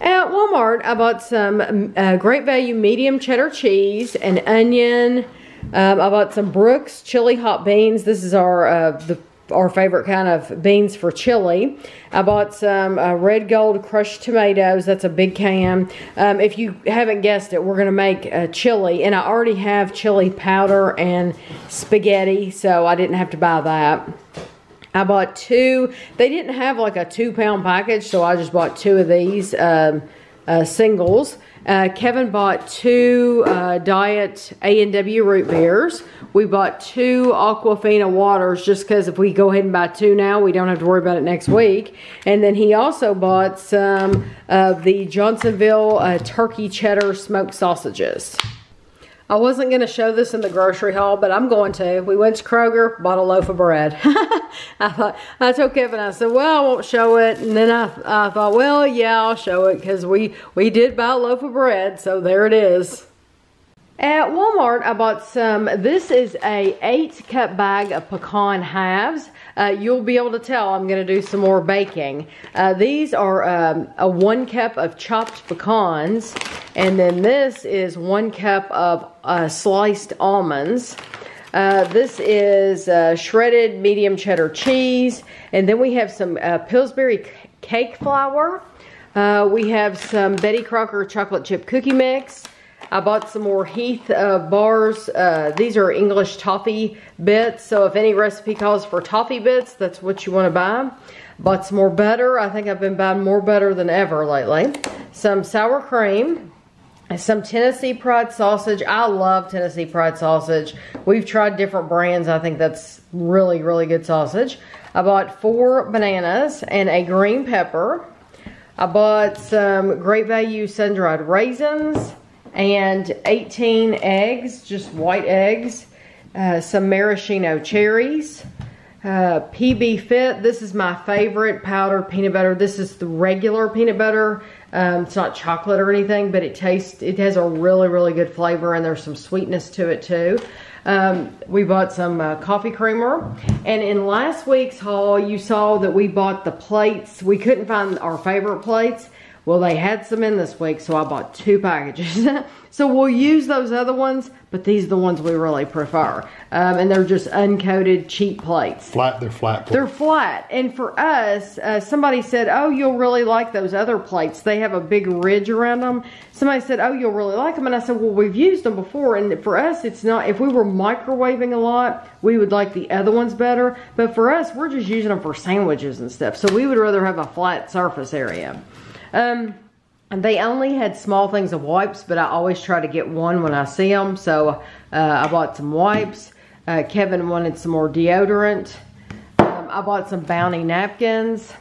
At Walmart, I bought some uh, Great Value medium cheddar cheese, and onion. Um, I bought some Brooks chili hot beans. This is our uh, the our favorite kind of beans for chili. I bought some uh, red gold crushed tomatoes. That's a big can. Um, if you haven't guessed it, we're going to make a chili. And I already have chili powder and spaghetti, so I didn't have to buy that. I bought two. They didn't have like a two pound package, so I just bought two of these um, uh, singles. Uh, Kevin bought two uh, Diet A&W root beers. We bought two Aquafina waters just because if we go ahead and buy two now, we don't have to worry about it next week. And then he also bought some of the Johnsonville uh, turkey cheddar smoked sausages. I wasn't going to show this in the grocery haul, but I'm going to. We went to Kroger, bought a loaf of bread. I thought, I told Kevin, I said, well, I won't show it. And then I, I thought, well, yeah, I'll show it because we, we did buy a loaf of bread. So there it is. At Walmart, I bought some, this is a eight cup bag of pecan halves. Uh, you'll be able to tell I'm going to do some more baking. Uh, these are um, a one cup of chopped pecans. And then this is one cup of uh, sliced almonds. Uh, this is uh, shredded medium cheddar cheese. And then we have some uh, Pillsbury cake flour. we have some Betty Crocker chocolate chip cookie mix. I bought some more Heath uh, bars. Uh, these are English toffee bits. So if any recipe calls for toffee bits, that's what you want to buy. Bought some more butter. I think I've been buying more butter than ever lately. Some sour cream. Some Tennessee Pride sausage. I love Tennessee Pride sausage. We've tried different brands. I think that's really, really good sausage. I bought four bananas and a green pepper. I bought some Great Value sun-dried raisins and 18 eggs, just white eggs, uh, some maraschino cherries, uh, PB Fit. This is my favorite powdered peanut butter. This is the regular peanut butter. Um, it's not chocolate or anything, but it tastes, it has a really, really good flavor and there's some sweetness to it too. Um, we bought some uh, coffee creamer. And in last week's haul, you saw that we bought the plates. We couldn't find our favorite plates. Well, they had some in this week, so I bought two packages. so we'll use those other ones, but these are the ones we really prefer. Um, and they're just uncoated, cheap plates. Flat, they're flat. They're flat. And for us, uh, somebody said, oh, you'll really like those other plates. They have a big ridge around them. Somebody said, oh, you'll really like them. And I said, well, we've used them before. And for us, it's not, if we were microwaving a lot, we would like the other ones better. But for us, we're just using them for sandwiches and stuff. So we would rather have a flat surface area. Um, they only had small things of wipes, but I always try to get one when I see them. So uh, I bought some wipes. Uh, Kevin wanted some more deodorant. Um, I bought some Bounty napkins.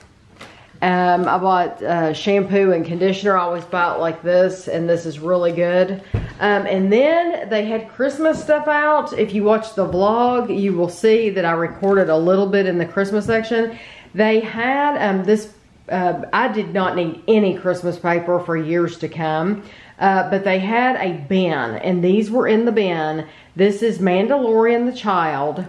Um, I bought uh, shampoo and conditioner. I always buy it like this, and this is really good. Um, and then they had Christmas stuff out. If you watch the vlog, you will see that I recorded a little bit in the Christmas section. They had um, this uh, I did not need any Christmas paper for years to come. Uh, but they had a bin, and these were in the bin. This is Mandalorian the Child.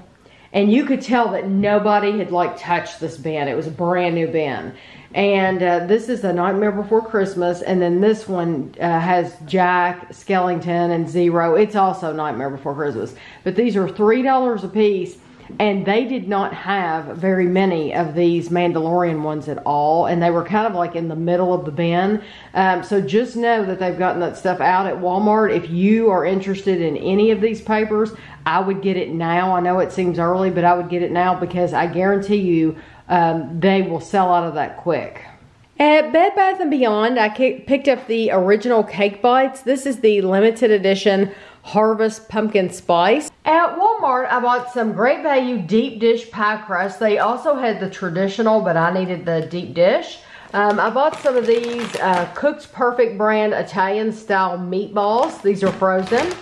And you could tell that nobody had like touched this bin. It was a brand new bin. And uh, this is a Nightmare Before Christmas. And then this one uh, has Jack, Skellington, and Zero. It's also Nightmare Before Christmas. But these are $3 a piece and they did not have very many of these Mandalorian ones at all, and they were kind of like in the middle of the bin. Um, so just know that they've gotten that stuff out at Walmart. If you are interested in any of these papers, I would get it now. I know it seems early, but I would get it now because I guarantee you um, they will sell out of that quick. At Bed Bath & Beyond, I picked up the original Cake Bites. This is the limited edition Harvest Pumpkin Spice. At Walmart, I bought some Great Value Deep Dish Pie Crust. They also had the traditional, but I needed the deep dish. Um, I bought some of these uh, Cooked Perfect brand Italian style meatballs. These are frozen.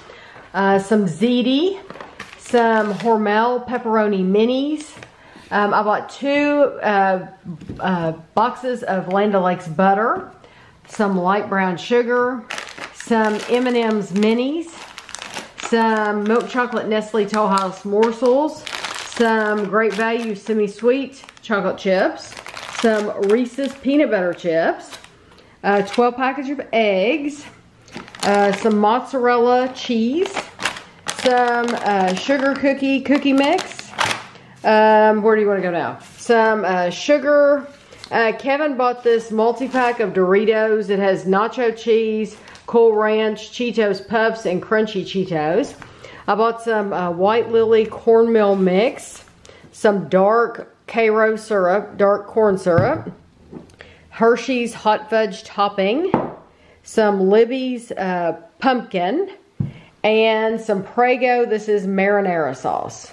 Uh, some ziti, some Hormel pepperoni minis. Um, I bought two uh, uh boxes of Land O'Lakes butter, some light brown sugar, some M&M's minis, some milk chocolate Nestle Toll House morsels, some Great Value semi-sweet chocolate chips, some Reese's peanut butter chips, uh, 12 package of eggs, uh, some mozzarella cheese, some uh, sugar cookie cookie mix. Um, where do you want to go now? Some uh, sugar. Uh, Kevin bought this multi-pack of Doritos. It has nacho cheese, Cool Ranch, Cheetos Puffs, and Crunchy Cheetos. I bought some uh, White Lily Cornmeal Mix, some dark Karo syrup, dark corn syrup, Hershey's Hot Fudge Topping, some Libby's uh, Pumpkin, and some Prego. This is marinara sauce.